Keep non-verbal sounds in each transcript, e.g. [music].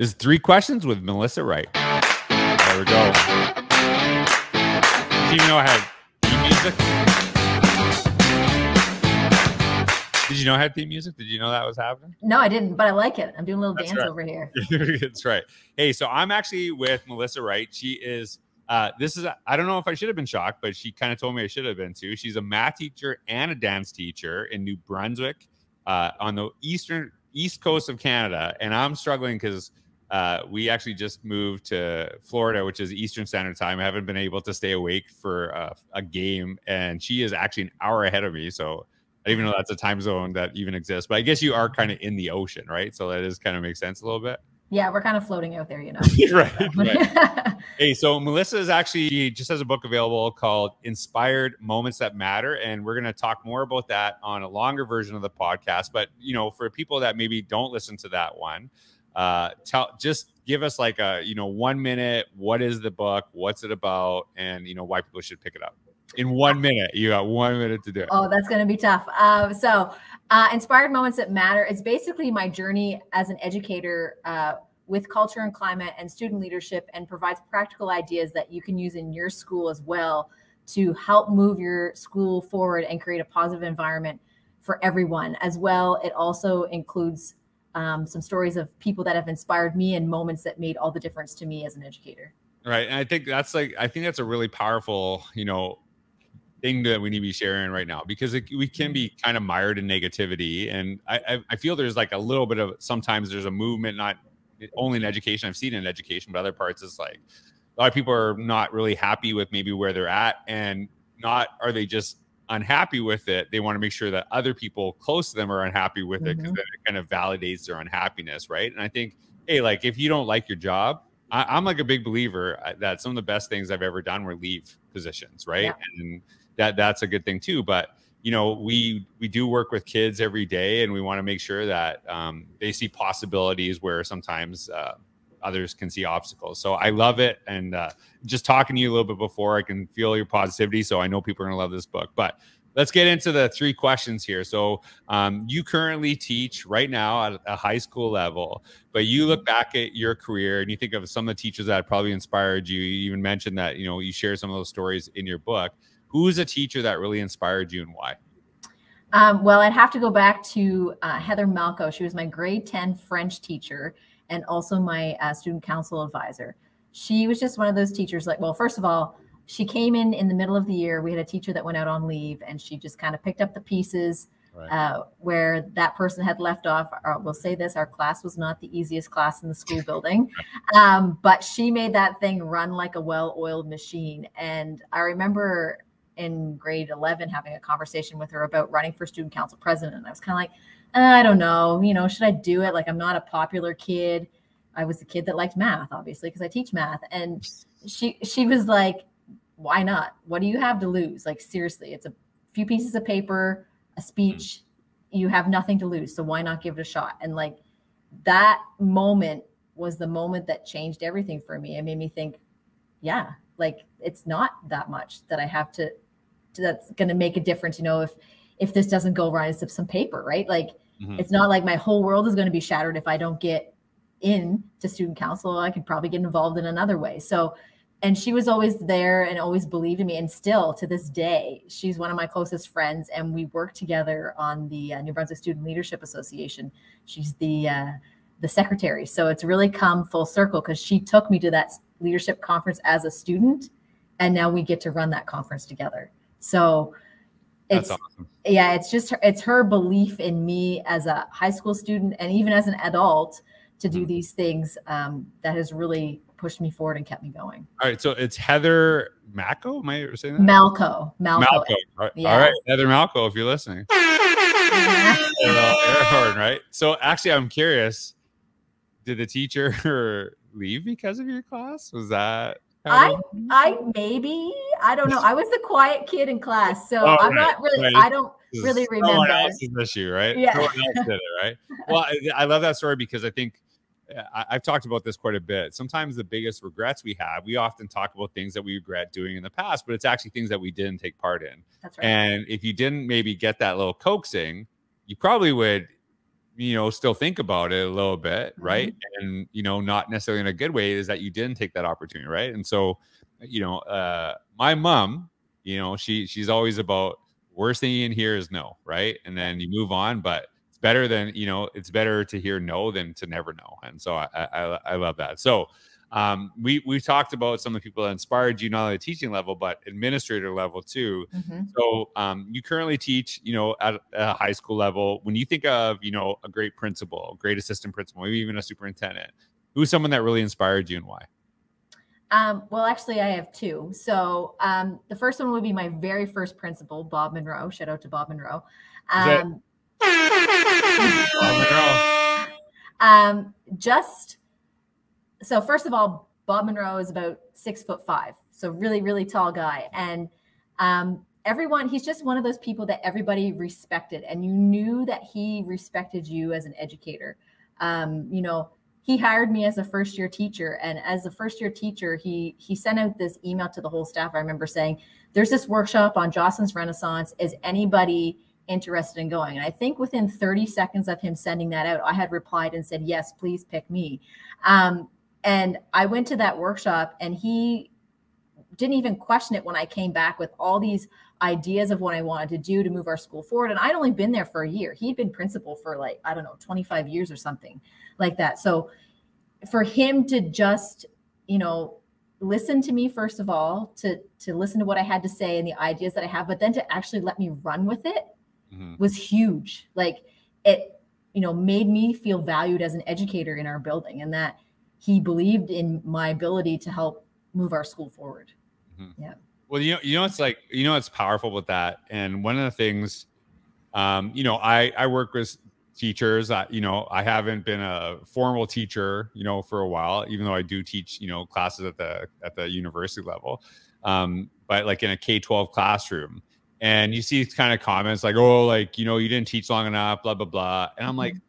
This is three questions with Melissa Wright. There we go. Did you know I had theme music? Did you know I had theme music? Did you know that was happening? No, I didn't, but I like it. I'm doing a little That's dance right. over here. [laughs] That's right. Hey, so I'm actually with Melissa Wright. She is. Uh, this is. I don't know if I should have been shocked, but she kind of told me I should have been too. She's a math teacher and a dance teacher in New Brunswick, uh, on the eastern east coast of Canada, and I'm struggling because. Uh, we actually just moved to Florida, which is Eastern Standard Time. I haven't been able to stay awake for uh, a game, and she is actually an hour ahead of me. So I didn't even know that's a time zone that even exists. But I guess you are kind of in the ocean, right? So that is kind of makes sense a little bit. Yeah, we're kind of floating out there, you know. [laughs] right, right. [laughs] Hey, so Melissa is actually just has a book available called Inspired Moments That Matter. And we're going to talk more about that on a longer version of the podcast. But, you know, for people that maybe don't listen to that one, uh, tell just give us like a, you know, one minute. What is the book? What's it about? And, you know, why people should pick it up in one minute. You got one minute to do it. Oh, that's going to be tough. Uh, so, uh, Inspired Moments That Matter. It's basically my journey as an educator uh, with culture and climate and student leadership and provides practical ideas that you can use in your school as well to help move your school forward and create a positive environment for everyone. As well, it also includes um, some stories of people that have inspired me and moments that made all the difference to me as an educator. Right. And I think that's like, I think that's a really powerful, you know, thing that we need to be sharing right now because it, we can be kind of mired in negativity. And I, I, feel there's like a little bit of sometimes there's a movement, not only in education, I've seen in education, but other parts is like a lot of people are not really happy with maybe where they're at and not are they just unhappy with it they want to make sure that other people close to them are unhappy with it because then it kind of validates their unhappiness right? And i think hey like if you don't like your job I, i'm like a big believer uh, that some of the best things i've ever done were leave positions right? Yeah. and that that's a good thing too but you know we we do work with kids every day and we want to make sure that um, they see possibilities where sometimes uh, others can see obstacles. So i love it and uh, just talking to you a little bit before i can feel your positivity so i know people are going to love this book. But let's get into the three questions here. So um, you currently teach right now at a high school level but you look back at your career and you think of some of the teachers that probably inspired you. You even mentioned that you know you share some of those stories in your book. Who's a teacher that really inspired you and why? Um, well, I'd have to go back to uh, Heather Malco. She was my grade 10 French teacher and also my uh, student council advisor. She was just one of those teachers, like, well, first of all, she came in in the middle of the year. We had a teacher that went out on leave and she just kind of picked up the pieces right uh, where that person had left off. Or we'll say this our class was not the easiest class in the school building, [laughs] um, but she made that thing run like a well oiled machine. And I remember in grade 11 having a conversation with her about running for student council president. And I was kind of like, "Uh, Uh, I don't know, you know, should I do it? Like, I'm not a popular kid. I was the kid that liked math, obviously, because I teach math. And she she was like, why not? What do you have to lose? Like, seriously, it's a few pieces of paper, a speech. You have nothing to lose. So why not give it a shot? And like that moment was the moment that changed everything for me. It made me think, yeah, like it's not that much that I have to, to that's going to make a difference. You know, if if this doesn't go right, it's some paper, right? Like Mhm. it's not like my whole world is going to be shattered if I don't get in to student council. I could probably get involved in another way. So, and she was always there and always believed in me. And still to this day, she's one of my closest friends. And we work together on the uh, New Brunswick Student Leadership Association. She's the uh, the secretary. So it's really come full circle because she took me to that leadership conference as a student, and now we get to run that conference together. So it's awesome yeah it's just her, it's her belief in me as a high school student and even as an adult to do Mhm. these things um, that has really pushed me forward and kept me going all right so it's heather Malco. am i saying that malco malco, Malco. All right. Yeah. All right, Heather Malco, if you're listening. [laughs] Air horn, right? So actually, I'm curious. Did the teacher [laughs] leave because of your class? Was that? I I maybe I don't know. I was the quiet kid in class, so Oh, I'm right, not really. right. I don't really Someone remember. else's issue, right? Yeah. It, right? [laughs] Well, I, I love that story because I think uh, I, I've talked about this quite a bit. Sometimes the biggest regrets we have, we often talk about things that we regret doing in the past, but it's actually things that we didn't take part in. That's right. And if you didn't maybe get that little coaxing, you probably would, you know still think about it a little bit mm-hmm. right and you know not necessarily in a good way is that you didn't take that opportunity right and so you know uh my mom you know she she's always about worst thing in here is no right and then you move on but it's better than you know it's better to hear no than to never know and so i i, I love that so um, we we talked about some of the people that inspired you not only at teaching level but administrator level too. Mm-hmm. So um, you currently teach, you know, at a high school level. When you think of, you know, a great principal, great assistant principal, maybe even a superintendent, who's someone that really inspired you and why? Um, well, actually, I have two. So um, the first one would be my very first principal, Bob Monroe. Shout out to Bob Monroe. Um, Bob Monroe. Um, just so first of all, Bob Monroe is about six foot five, so really, really tall guy, and um, everyone he's just one of those people that everybody respected, and you knew that he respected you as an educator. Um, you know, he hired me as a first year teacher, and as a first year teacher, he he sent out this email to the whole staff. I remember saying, "There's this workshop on Jostens Renaissance. Is anybody?" interested in going. And I think within 30 seconds of him sending that out, I had replied and said, Yes, please pick me. Um, and I went to that workshop and he didn't even question it when I came back with all these ideas of what I wanted to do to move our school forward. And I'd only been there for a year. He'd been principal for like, I don't know, 25 years or something like that. So for him to just, you know, listen to me first of all, to to listen to what I had to say and the ideas that I have, but then to actually let me run with it mm-hmm. was huge. Like it, you know, made me feel valued as an educator in our building and that he believed in my ability to help move our school forward. Mm-hmm. Yeah. Well, you know, you know, it's like you know, it's powerful with that. And one of the things, um, you know, I I work with teachers. I, you know, I haven't been a formal teacher, you know, for a while, even though I do teach, you know, classes at the at the university level. Um, but like in a K twelve classroom, and you see kind of comments like, "Oh, like you know, you didn't teach long enough," blah blah blah. And I'm like, mm-hmm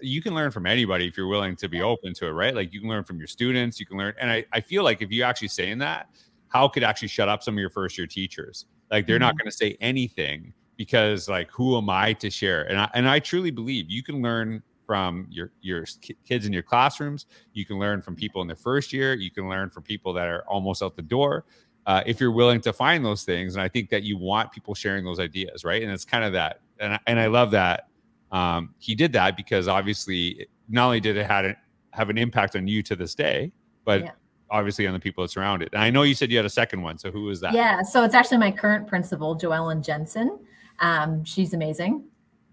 you can learn from anybody if you're willing to be open to it, right? Like you can learn from your students, you can learn. And I, I feel like if you actually saying that, how could actually shut up some of your first year teachers? Like they're mm-hmm. not going to say anything because like who am I to share? And I and I truly believe you can learn from your your kids in your classrooms. You can learn from people in their first year. You can learn from people that are almost out the door. Uh, if you're willing to find those things, and I think that you want people sharing those ideas, right? And it's kind of that, and I, and I love that um, he did that because obviously not only did it had it have an impact on you to this day, but yeah. Obviously on the people that surround it. And I know you said you had a second one. So who was that? Yeah. So it's actually my current principal, Joellen Jensen. Um, she's amazing.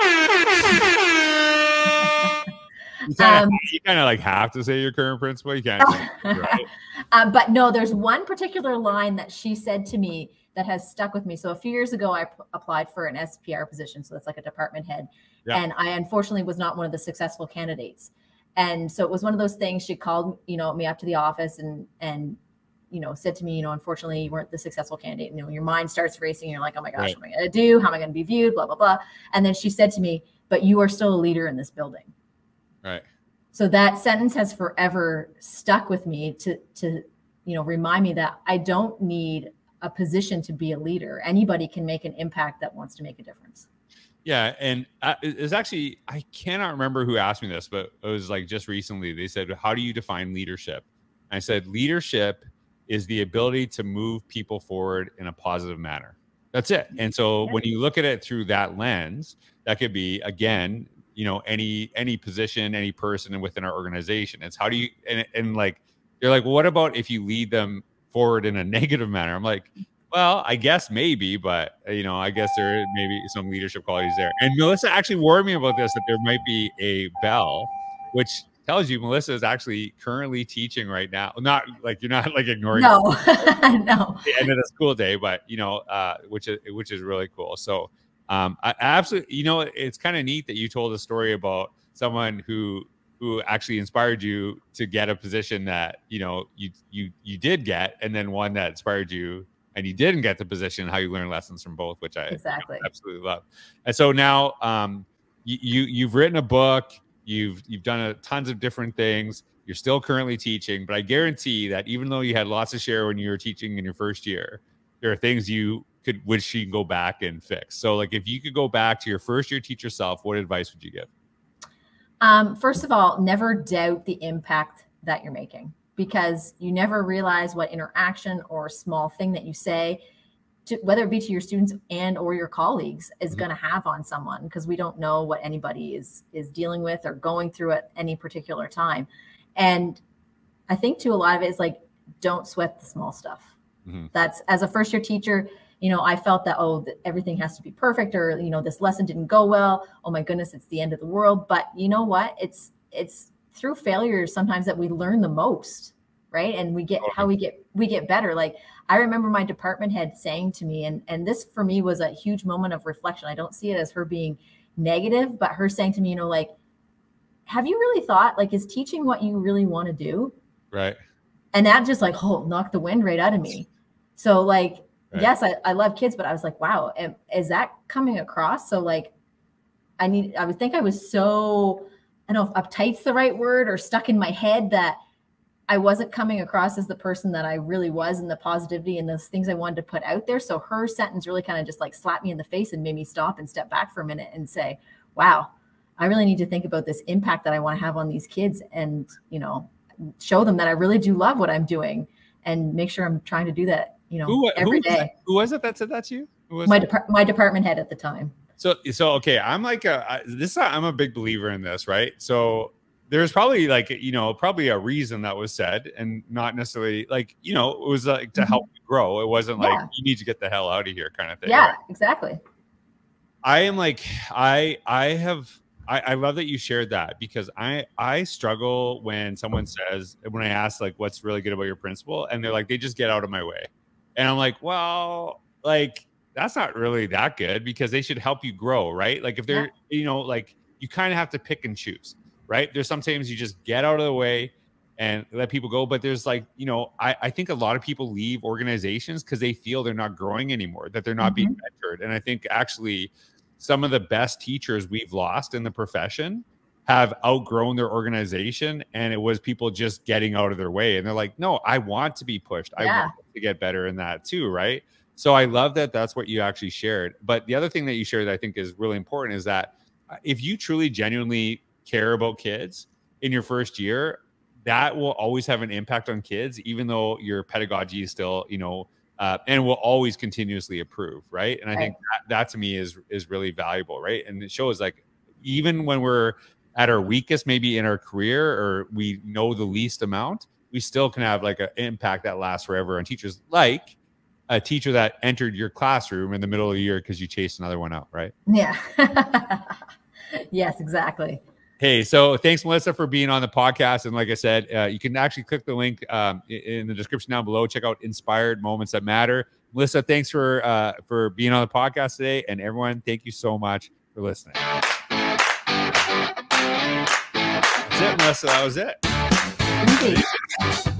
you kind, of, um, you kind of like have to say your current principal. You can't. right? um, [laughs] but no, there's one particular line that she said to me that has stuck with me. So a few years ago, I applied for an SPR position. So that's like a department head. Yeah. And I unfortunately was not one of the successful candidates. And so it was one of those things. She called, you know, me up to the office and and you know said to me, you know, unfortunately you weren't the successful candidate. You know, your mind starts racing. you're like, oh my gosh, right. what am I going to do? How am I going to be viewed? Blah blah blah. And then she said to me, but you are still a leader in this building. Right. So that sentence has forever stuck with me to to you know remind me that I don't need a position to be a leader. Anybody can make an impact that wants to make a difference. Yeah, and it's actually I cannot remember who asked me this, but it was like just recently. They said, "How do you define leadership?" And I said, "Leadership is the ability to move people forward in a positive manner. That's it." And so mm-hmm. when you look at it through that lens, that could be again, you know, any any position, any person within our organization. It's how do you and and like they're like, well, what about if you lead them forward in a [laughs] negative manner? I'm like, well, I guess maybe, but uh, you know, I guess there may be some leadership qualities there. And Melissa actually warned me about this that there might be a bell, which tells you Melissa is actually currently teaching right now. Not like you're not like ignoring no, [laughs] no. the end of the school day, but you know, uh, which is which is really cool. So, um, I, I absolutely, you know, it's kind of neat that you told a story about someone who who actually inspired you to get a position that you know you you you did get, and then one that inspired you and you didn't get the position, how you learn lessons from both, which I exactly you know, absolutely love. And so now um, you, you you've written a book, you've you've done a, tons of different things. You're still currently teaching, but I guarantee that even though you had lots to share when you were teaching in your first year, there are things you could wish you can go back and fix. So, like if you could go back to your first year teacher self, what advice would you give? Um, first of all, never doubt the impact that you're making because you never realize what interaction or small thing that you say to, whether it be to your students and or your colleagues is mm-hmm. going to have on someone because we don't know what anybody is is dealing with or going through at any particular time. And i think to a lot of it is like don't sweat the small stuff. Mm-hmm. that's as a first year teacher you know i felt that oh everything has to be perfect or you know this lesson didn't go well. Oh my goodness it's the end of the world. But you know what? It's it's through failure sometimes that we learn the most right? And we get how we get we get better. Like i remember my department head saying to me and and this for me was a huge moment of reflection. I don't see it as her being negative but her saying to me you know like have you really thought like is teaching what you really want to do? Right. And that just like oh knocked the wind right out of me. So like right. yes I, I love kids but i was like wow am, is that coming across? So like i need i would think i was so i don't know if uptight's the right word or stuck in my head that I wasn't coming across as the person that I really was and the positivity and those things I wanted to put out there. So her sentence really kind of just like slapped me in the face and made me stop and step back for a minute and say, wow, I really need to think about this impact that I want to have on these kids and, you know, show them that I really do love what I'm doing and make sure I'm trying to do that, you know, who, every who day. Who was it that said that to you? my, my department head at the time. So, so, okay. I'm like, a, I, this, I'm a big believer in this, right? So there's probably like you know probably a reason that was said and not necessarily like you know it was like to mm-hmm. help you grow it wasn't yeah. like you need to get the hell out of here kind of thing yeah right? exactly i am like i i have I, I love that you shared that because I I struggle when someone says when I ask like what's really good about your principal and they're like they just get out of my way and I'm like well like that's not really that good because they should help you grow right like if they're yeah. you know like you kind of have to pick and choose right? There's sometimes you just get out of the way and let people go. But there's like, you know, I, I think a lot of people leave organizations because they feel they're not growing anymore, that they're not mm-hmm. being mentored. And I think actually some of the best teachers we've lost in the profession have outgrown their organization and it was people just getting out of their way and they're like no i want to be pushed yeah. i want to get better in that too right so i love that that's what you actually shared but the other thing that you shared that i think is really important is that uh, if you truly genuinely care about kids in your first year, that will always have an impact on kids, even though your pedagogy is still, you know, uh, and will always continuously improve, right? And I think that, that to me is is really valuable, right? And it shows like even when we're at our weakest, maybe in our career, or we know the least amount, we still can have like an impact that lasts forever on teachers, like a teacher that entered your classroom in the middle of the year because you chased another one out, right? Yeah. [laughs] yes, exactly. Hey, so thanks, Melissa, for being on the podcast. And like I said, uh, you can actually click the link um, in the description down below. Check out Inspired Moments That Matter. Melissa, thanks for uh, for being on the podcast today, and everyone, thank you so much for listening. That's it, Melissa. That was it.